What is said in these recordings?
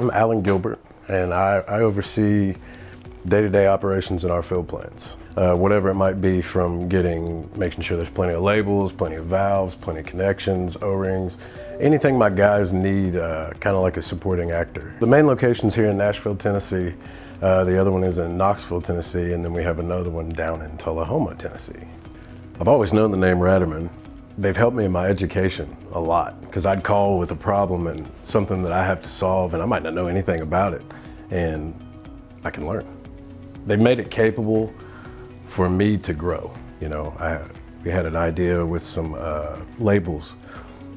I'm Alan Gilbert, and I, I oversee day-to-day operations in our fill plants. Uh, whatever it might be from getting, making sure there's plenty of labels, plenty of valves, plenty of connections, O-rings, anything my guys need, uh, kind of like a supporting actor. The main location's here in Nashville, Tennessee. Uh, the other one is in Knoxville, Tennessee, and then we have another one down in Tullahoma, Tennessee. I've always known the name Ratermann. They've helped me in my education a lot because I'd call with a problem and something that I have to solve and I might not know anything about it and I can learn. They've made it capable for me to grow. You know, I, we had an idea with some uh, labels.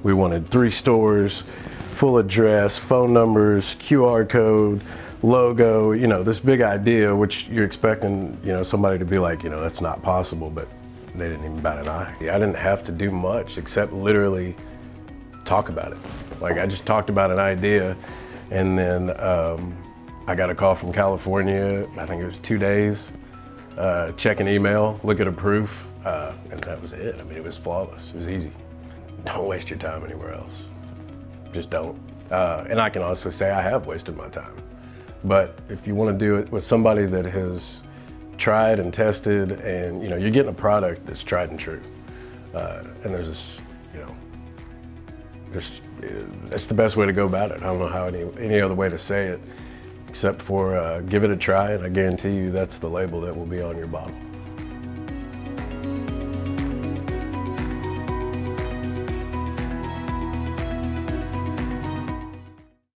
We wanted three stores, full address, phone numbers, QR code, logo, you know, this big idea, which you're expecting, you know, somebody to be like, you know, that's not possible, but they didn't even bat an eye. I didn't have to do much except literally talk about it. Like I just talked about an idea and then um, I got a call from California, I think it was two days, uh, check an email, look at a proof, uh, and that was it. I mean, it was flawless, it was easy. Don't waste your time anywhere else. Just don't. Uh, and I can honestly say I have wasted my time. But if you want to do it with somebody that has tried and tested and you know you're getting a product that's tried and true. Uh, and there's this you know there's that's the best way to go about it. I don't know how any any other way to say it except for uh, give it a try and i guarantee you that's the label that will be on your bottle